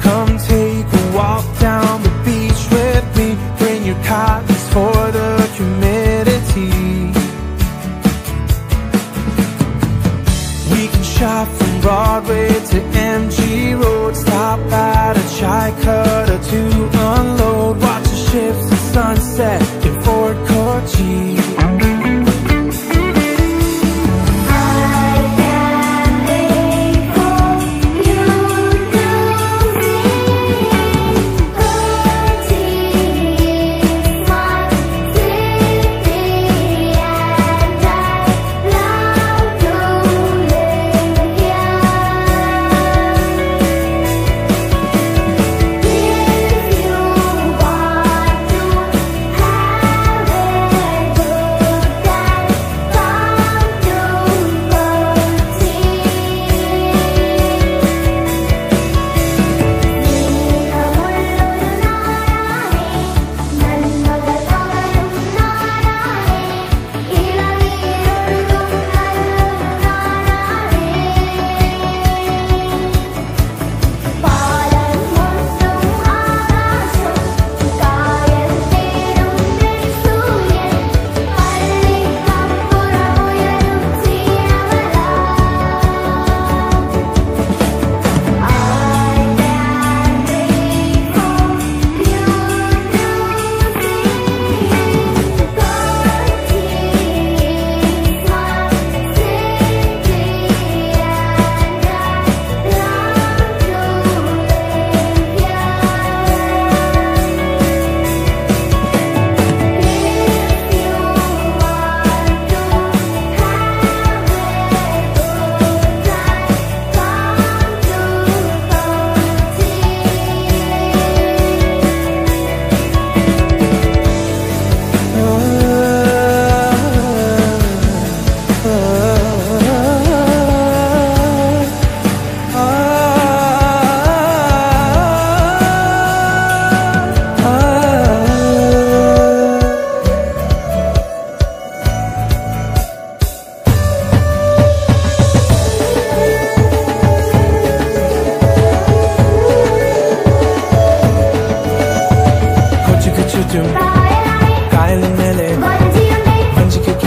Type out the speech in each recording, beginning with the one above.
Come take a walk down the beach with me. Bring your cottons for the humidity. We can shop from Broadway to MG Road. Stop at a chai cutter to unload. Watch the ships at sunset.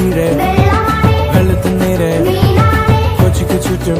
ನೀರೆ ಬೆಳೆದು ನೀರೆ ಕೊಚ್ಚಿ ಚುಚ್ಚು